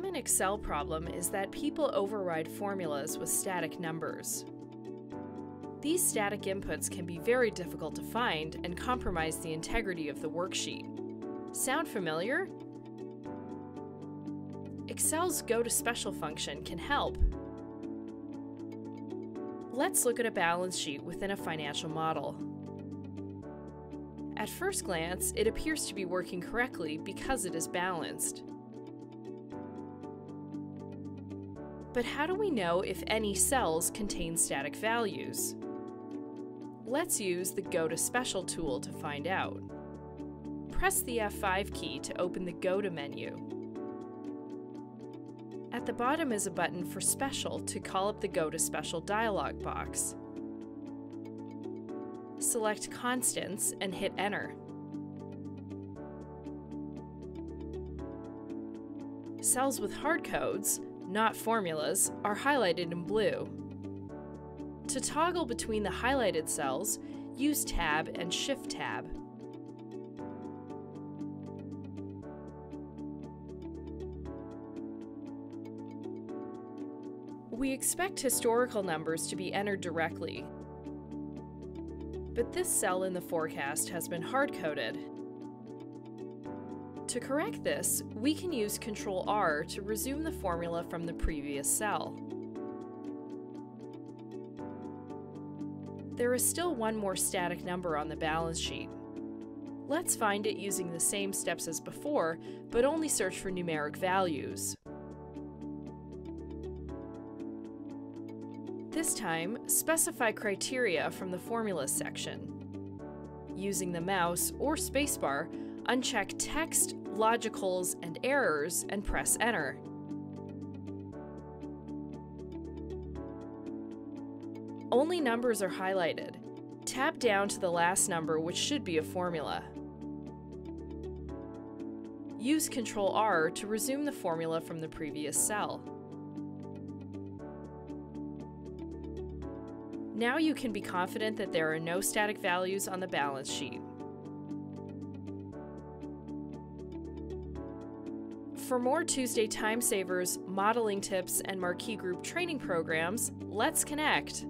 common Excel problem is that people override formulas with static numbers. These static inputs can be very difficult to find and compromise the integrity of the worksheet. Sound familiar? Excel's Go to Special function can help. Let's look at a balance sheet within a financial model. At first glance, it appears to be working correctly because it is balanced. But how do we know if any cells contain static values? Let's use the Go to Special tool to find out. Press the F5 key to open the Go to menu. At the bottom is a button for Special to call up the Go to Special dialog box. Select Constants and hit Enter. Cells with hard codes, not formulas, are highlighted in blue. To toggle between the highlighted cells, use Tab and Shift Tab. We expect historical numbers to be entered directly, but this cell in the forecast has been hard-coded. To correct this, we can use Ctrl R to resume the formula from the previous cell. There is still one more static number on the balance sheet. Let's find it using the same steps as before, but only search for numeric values. This time, specify criteria from the Formulas section. Using the mouse or spacebar, uncheck Text, Logicals, and Errors and press Enter. Only numbers are highlighted. Tap down to the last number, which should be a formula. Use Ctrl R to resume the formula from the previous cell. Now you can be confident that there are no static values on the balance sheet. For more Tuesday Time Savers, modeling tips, and Marquee Group training programs, let's connect.